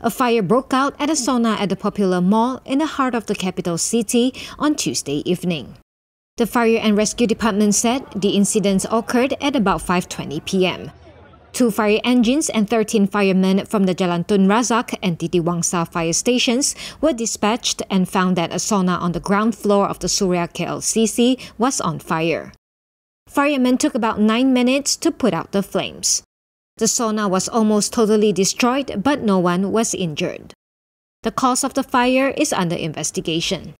A fire broke out at a sauna at the popular mall in the heart of the capital city on Tuesday evening. The Fire and Rescue Department said the incident occurred at about 5:20 p.m. Two fire engines and 13 firemen from the Jalan Tun Razak and Titiwangsa fire stations were dispatched and found that a sauna on the ground floor of the Suria KLCC was on fire. Firemen took about 9 minutes to put out the flames. The sauna was almost totally destroyed, but no one was injured. The cause of the fire is under investigation.